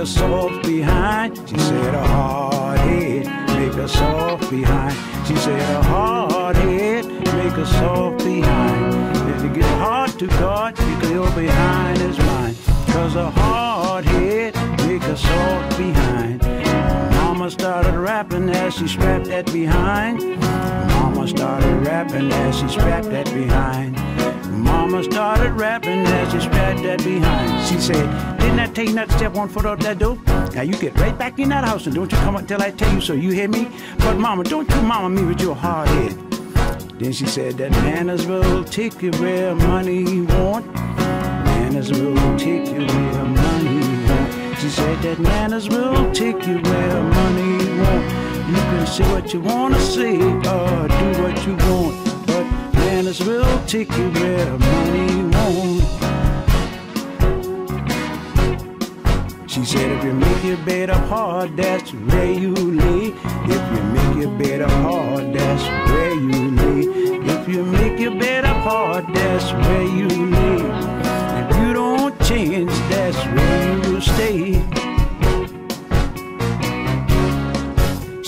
a soft behind. She said a hard head make a soft behind. She said a hard head make a soft behind. If you get hard to God, you your behind is mine. Cause a hard head make a soft behind. Mama started rapping as she strapped that behind. Mama started rapping as she strapped that behind. Mama started rapping as she strapped that behind. She said, Didn't I not to step one foot out that door? Now you get right back in that house and don't you come up until I tell you so. You hear me? But mama, don't you mama me with your hard head. Then she said that manners will take you where money won't. Manners will take you where money won't. She said that manners will take you where money won't. You can say what you wanna say or do what you want, manners will take you where money won't. She said if you make your bed up hard, that's where you lay. If you make your bed up hard, that's where you lay. If you make your bed up hard, that's where you lay. If you don't change, that's where you stay.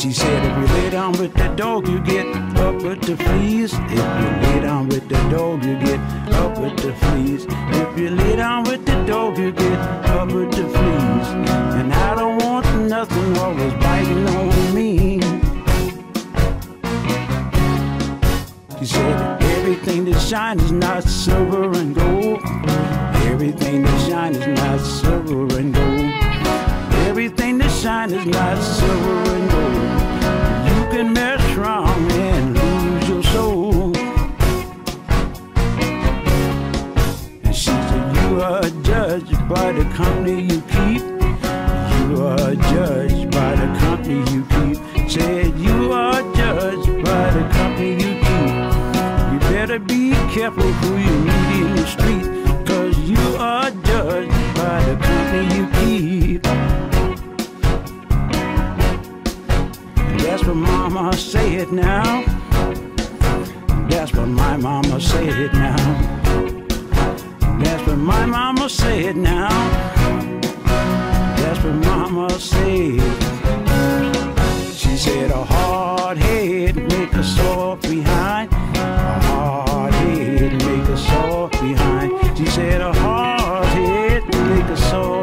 She said if you lay down with the dog, you get up with the fleas. If you lay down with the dog, you get up with the fleas. If you lay down with the dog, you get up with the fleas. And I don't want nothing always biting on me. She said everything that shines is not silver and gold. Everything that shines is not silver and gold. Everything that shines is not silver and gold. The company you keep. You are judged by the company you keep. Said, You are judged by the company you keep. You better be careful who you meet in the street. Cause you are judged by the company you keep. That's what mama say it now. That's what my mama say it now my mama said now. That's what mama said. She said a hard head make a sore behind. A hard head make a sore behind. She said a hard head make a sore